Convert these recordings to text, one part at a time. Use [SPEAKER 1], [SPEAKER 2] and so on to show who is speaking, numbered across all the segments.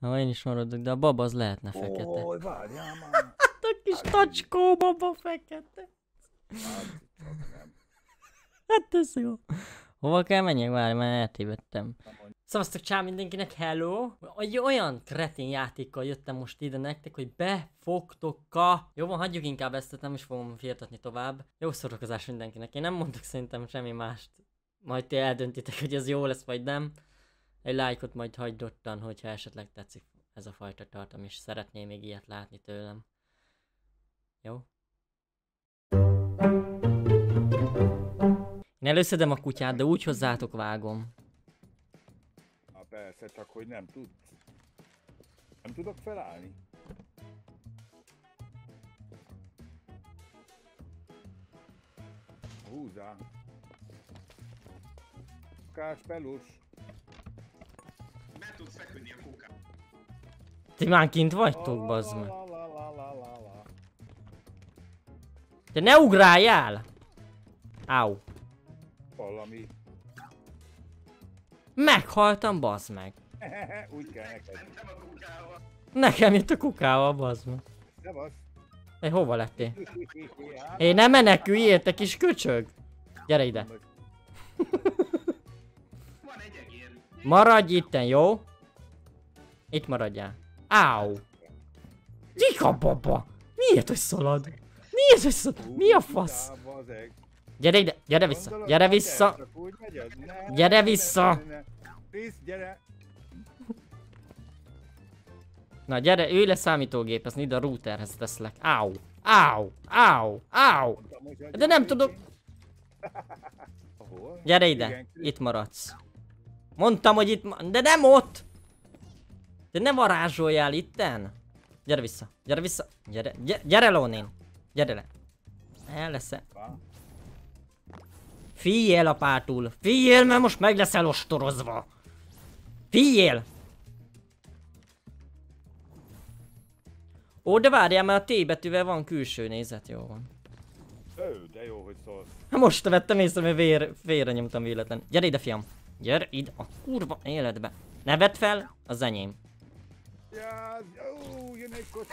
[SPEAKER 1] Ha én is maradok, de a baba az lehetne fekete.
[SPEAKER 2] Ó, várjál már.
[SPEAKER 1] A kis tacskó baba fekete.
[SPEAKER 2] Hát, nem.
[SPEAKER 1] Hát ez jó. Hova kell menjek? Várj, már eltévedtem. Szavaztok csá mindenkinek, hello! Egy olyan kretén játékkal jöttem most ide nektek, hogy befogtok a... Jó van, hagyjuk inkább ezt, nem is fogom firtatni tovább. Jó szórakozás mindenkinek. Én nem mondok szerintem semmi mást. Majd ti eldöntitek, hogy ez jó lesz vagy nem. Egy lájkot majd hagyd ottan, hogyha esetleg tetszik ez a fajta tartalom, és szeretném még ilyet látni tőlem. Jó? Én előszedem a kutyát, de úgy hozzátok vágom.
[SPEAKER 2] Na persze, csak hogy nem tudsz. Nem tudok felállni. Húzzá. Kás pelus.
[SPEAKER 3] Tudsz feküdni a kukát.
[SPEAKER 1] Ti már kint vagytok, bazd meg. Te ne ugráljál! Áú.
[SPEAKER 2] Valami.
[SPEAKER 1] Meghaltam, bazd meg.
[SPEAKER 2] Úgy kell neked.
[SPEAKER 1] Nekem jött a kukával, bazd meg.
[SPEAKER 2] Szevasz.
[SPEAKER 1] Hey, hova lettél? Én nem meneküljél, te kis köcsög! Gyere ide.
[SPEAKER 3] Van egy egér.
[SPEAKER 1] Maradj itten, jó? Itt maradjál. Áú. Tika baba! Miért, hogy szalad? Miért, hogy szalad? Mi a fasz? Gyere ide, gyere vissza, gyere vissza! Gyere vissza! Na gyere, ülj le számítógépezni, ide a routerhez teszlek. Áú. Áú. Áú. Áú. De nem tudok. Gyere ide, itt maradsz. Mondtam, hogy itt ma- De nem ott! De ne varázsoljál itten! Gyere vissza, gyere vissza, gyere, gyere, gyere Lónén! Gyere le! El lesz -e. Figyél apátul! Figyél, mert most meg leszel ostorozva! Figyél! Ó, de várjál, mert a T betűvel van külső nézet, jó van.
[SPEAKER 2] Ő, de jó, hogy szólsz.
[SPEAKER 1] Most vettem észre, mert vér, félre nyomtam véletlen. Gyere ide, fiam! Gyere ide a kurva életbe! Ne vedd fel, az enyém.
[SPEAKER 2] Ja, ó, jön egy kocsi!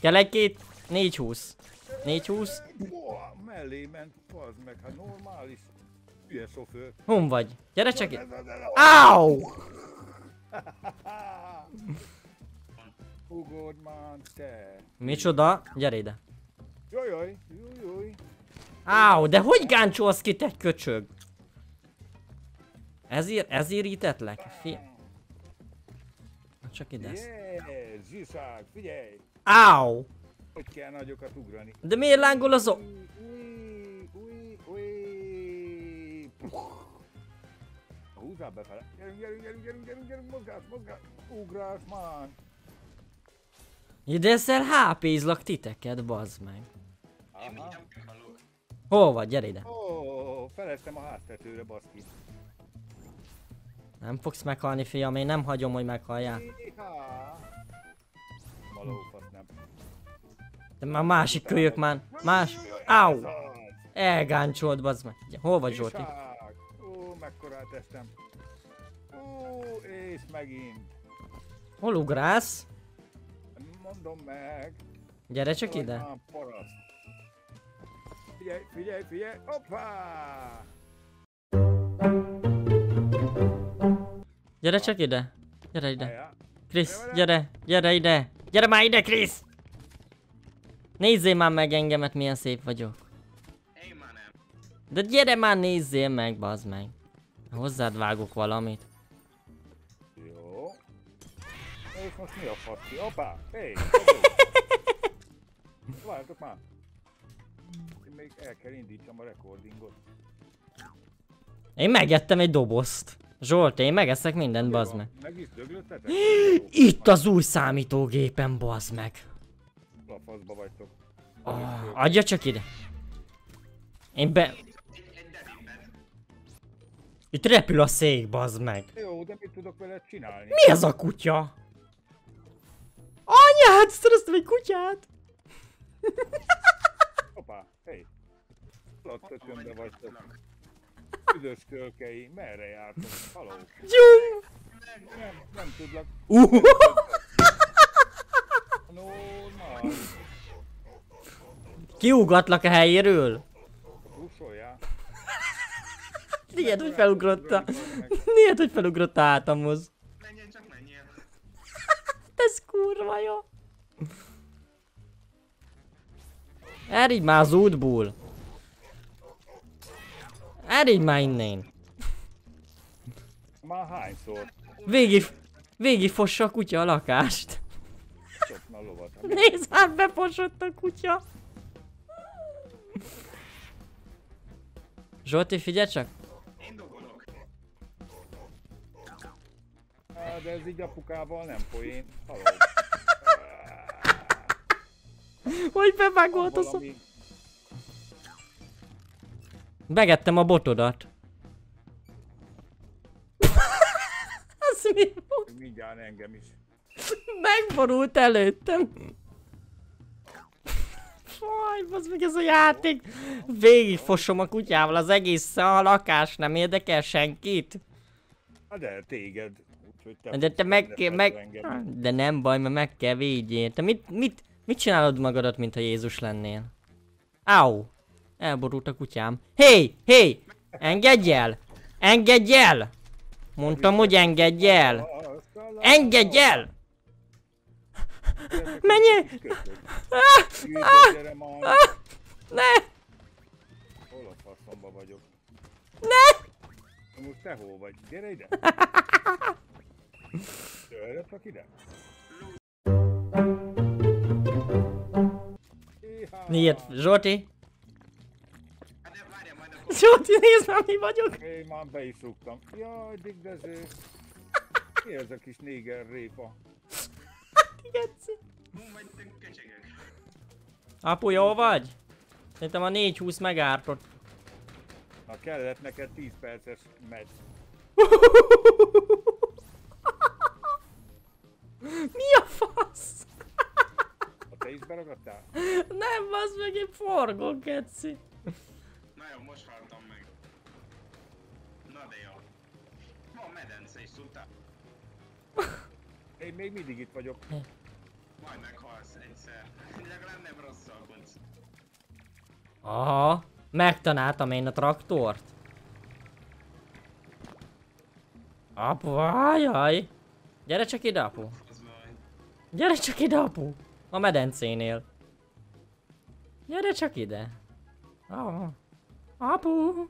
[SPEAKER 1] Kell egy-két? 420. 420?
[SPEAKER 2] Boa, mellé ment, az meg, hát normális. Hülye sofőr.
[SPEAKER 1] Hon vagy? Gyere csak itt. Áú!
[SPEAKER 2] Ugod már, te.
[SPEAKER 1] Micsoda? Gyere ide.
[SPEAKER 2] Jajjaj, jajjaj.
[SPEAKER 1] Áú, de hogy gáncsolsz ki, te köcsög? Ez, ír, ez írítetlek? Fi... Na, Csak ide. ezt.
[SPEAKER 2] Yeah, zsiság, figyelj!
[SPEAKER 1] Áú!
[SPEAKER 2] Hogy kell nagyokat ugrani.
[SPEAKER 1] De miért lángol az o...
[SPEAKER 2] Húzzál befele. Gyerünk, gyerünk, gyerünk, gyerünk, gyerünk, gyerünk, mozgás, mozgás. Ugrás már.
[SPEAKER 1] De ezzel HP-zlak titeket, bazd meg.
[SPEAKER 2] Aha.
[SPEAKER 1] Hol vagy? Gyere ide.
[SPEAKER 2] Ó, feleztem a háztetőre, baszki.
[SPEAKER 1] Nem fogsz meghalni, fiam, én nem hagyom, hogy meghalljál.
[SPEAKER 2] Nem.
[SPEAKER 1] De már másik kölyök már. Más. Áú! Elgáncsolt, bazd meg. Hol vagy, Zsolti?
[SPEAKER 2] Ó, mekkorát estem. Ó, és megint.
[SPEAKER 1] Hol ugrálsz?
[SPEAKER 2] Mondom meg.
[SPEAKER 1] Gyere csak ide.
[SPEAKER 2] Figyelj, figyelj, figyelj. Hoppá!
[SPEAKER 1] Gyere csak ide. Gyere ide. Krisz, gyere, gyere ide. Gyere már ide, Krisz! Nézzél már meg engemet, milyen szép vagyok.
[SPEAKER 3] Én már nem.
[SPEAKER 1] De gyere már nézzél meg, bazd meg. Hozzád vágok valamit.
[SPEAKER 2] Jó. És most mi a faszi? Hoppá! Hé! Várjatok már! Én még el kell indítsam a recordingot.
[SPEAKER 1] Én megettem egy dobozt. Zsolt, én megeszek mindent, bazd meg.
[SPEAKER 2] Meg is döglöttetek?
[SPEAKER 1] Itt az új számítógépen, bazd meg.
[SPEAKER 2] A faszba vagytok.
[SPEAKER 1] Oh, adja csak ide. Én be... Itt repül a szék, bazd meg.
[SPEAKER 2] Jó, de mit tudok vele csinálni?
[SPEAKER 1] Mi ez a kutya? Anyád, szereztem egy kutyát!
[SPEAKER 2] Hoppá! Vagytok. Üdös kölkei, merre jártok? Haló?
[SPEAKER 1] Gyum!
[SPEAKER 2] Nem, nem tudlak.
[SPEAKER 1] Uh,
[SPEAKER 2] Normal.
[SPEAKER 1] kiugatlak a helyéről?
[SPEAKER 2] Ussoljál.
[SPEAKER 1] Ilyet, hogy felugrotta. Ilyet, hogy felugrotta hátamhoz.
[SPEAKER 3] Menjen csak menjen.
[SPEAKER 1] Ez kurva jó. Erígy már az útból. Erígy már innen.
[SPEAKER 2] Már hányszor
[SPEAKER 1] Végig, végig fossa a kutya a lakást.
[SPEAKER 2] csopna lovat?
[SPEAKER 1] Nézd már, beposott a kutya. Zsolti, figyelj csak!
[SPEAKER 2] Á, de ez így apukával nem poén.
[SPEAKER 1] Hogy bevágolt a szó...
[SPEAKER 2] Valami
[SPEAKER 1] Begettem a botodat. Az mi volt?
[SPEAKER 2] mindjárt engem is.
[SPEAKER 1] Megborult előttem. Faj, az meg ez a játék. Végig fosom a kutyával az egész a lakás, nem érdekel senkit.
[SPEAKER 2] Hát de téged. Úgyhogy te
[SPEAKER 1] De te meg, kell- meg... De nem baj, mert meg kell védjél. Te mit, mit, mit csinálod magadat, mintha Jézus lennél? Au! Elborult a kutyám. Hé, hé! Engedj el! Engedj el! Mondtam, hogy engedj el! Engedj el!
[SPEAKER 2] Majd.
[SPEAKER 1] Ne!
[SPEAKER 2] Hol a faszomba vagyok?
[SPEAKER 1] Ne!
[SPEAKER 2] Most te hol vagy? Gyere ide! Gyere csak ide!
[SPEAKER 1] Miért? Zsolti? Zsolti, nézd már, mi vagyok!
[SPEAKER 2] Én már be is rúgtam. Jaj, digdező! Mi ez a kis néger répa?
[SPEAKER 1] Geci. Apu, jó vagy? Szerintem a 420 megártott.
[SPEAKER 2] Na kellett neked 10 perces meccs.
[SPEAKER 1] Mi a fasz?
[SPEAKER 2] Ha te is beragadtál?
[SPEAKER 1] Nem, az meg én forgok, Geci.
[SPEAKER 3] Most haltam meg. Na de jó. Van medence is, tudtál?
[SPEAKER 2] Én még mindig itt vagyok.
[SPEAKER 3] Majd meghalsz egyszer. Legalább nem rossz alkotsz.
[SPEAKER 1] Aha, megtanáltam én a traktort. Apu, ajaj. Gyere csak ide, apu. Gyere csak ide, apu. A medencénél. Gyere csak ide. Oh. Apu.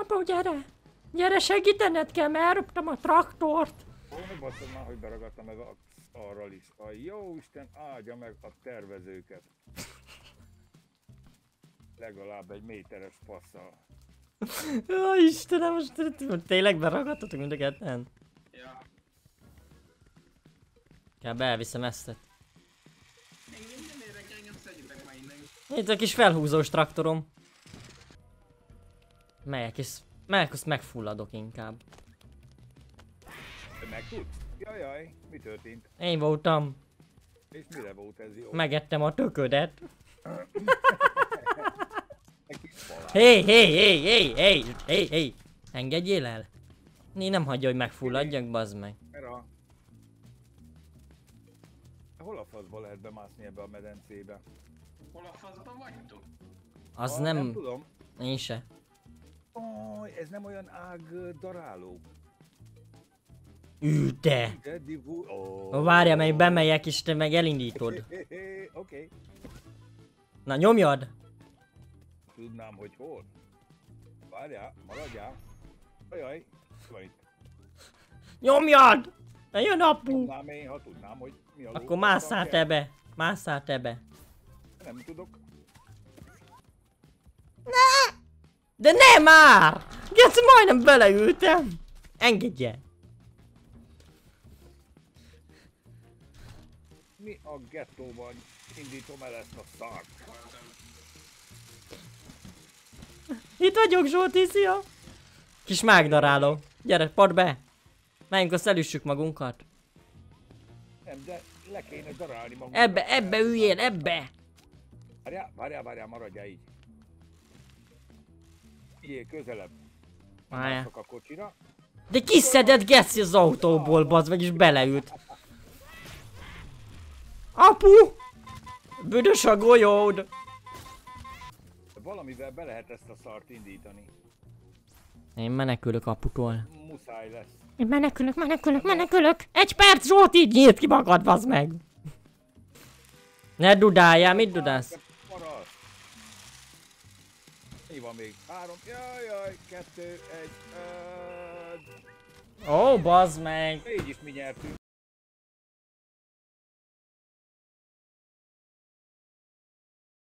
[SPEAKER 1] Apu, gyere. Gyere, segítened kell, mert elrúgtam a traktort.
[SPEAKER 2] Ó, ne basszod már, hogy beragadtam meg a arral is. A jó Isten áldja meg a tervezőket. Legalább egy méteres passzal.
[SPEAKER 1] Ó, Istenem, most tényleg beragadtatok mind a ketten?
[SPEAKER 3] Ja.
[SPEAKER 1] Kell beelviszem ezt. Itt a kis felhúzós traktorom. Melyek is, melyek azt megfulladok inkább.
[SPEAKER 2] Te meg tudsz? Jajaj, mi történt?
[SPEAKER 1] Én voltam.
[SPEAKER 2] És mire volt ez jó?
[SPEAKER 1] Megettem a töködet. Hé, hé, hé, hé, hé, hé, hé. Engedjél el. Né, nem hagyja, hogy megfulladjak, bazd meg.
[SPEAKER 2] Mert a... Hol a faszba lehet bemászni ebbe a medencébe?
[SPEAKER 3] Hol a faszba vagytok?
[SPEAKER 1] Az
[SPEAKER 2] Ah,
[SPEAKER 1] nem...
[SPEAKER 2] Nem tudom.
[SPEAKER 1] Én se.
[SPEAKER 2] Ó, ez nem olyan ág daráló.
[SPEAKER 1] Ű, te.
[SPEAKER 2] De divu...
[SPEAKER 1] Oh. Várja, meg bemegyek és te meg elindítod.
[SPEAKER 2] Oké.
[SPEAKER 1] Na, nyomjad.
[SPEAKER 2] Tudnám, hogy hol. Várjál, maradjál. Ajaj, van itt.
[SPEAKER 1] Nyomjad! Na jön apu!
[SPEAKER 2] Tudnám én, ha tudnám, hogy mi a
[SPEAKER 1] Akkor másszál te be. Másszál te be.
[SPEAKER 2] Nem tudok.
[SPEAKER 1] De nem már! Geci, majdnem beleültem! Engedje!
[SPEAKER 2] Mi a gettóban indítom el ezt a szart?
[SPEAKER 1] Itt vagyok, Zsolti, szia! Kis mágdaráló. Gyere, pad be! Menjünk, azt elüssük magunkat.
[SPEAKER 2] Nem, de le kéne darálni magunkat.
[SPEAKER 1] Ebbe, ebbe üljél, ebbe!
[SPEAKER 2] Várjál, várjál, várjál, maradjál így. Igyél közelebb. Mászok a kocsira.
[SPEAKER 1] De kiszedett Geci az autóból, bazd meg, és beleült. Apu! Büdös a golyód!
[SPEAKER 2] Valamivel be lehet ezt a szart indítani.
[SPEAKER 1] Én menekülök aputól.
[SPEAKER 2] Muszáj lesz.
[SPEAKER 1] Én menekülök, menekülök, menekülök! Egy perc, Zsolt, így nyílt ki magad, bazd meg! Ne dudáljál, mit dudálsz?
[SPEAKER 2] Mi van még? Három. Jaj, jaj. Kettő, egy.
[SPEAKER 1] Ó, bazd meg!
[SPEAKER 2] Így is mi nyertünk.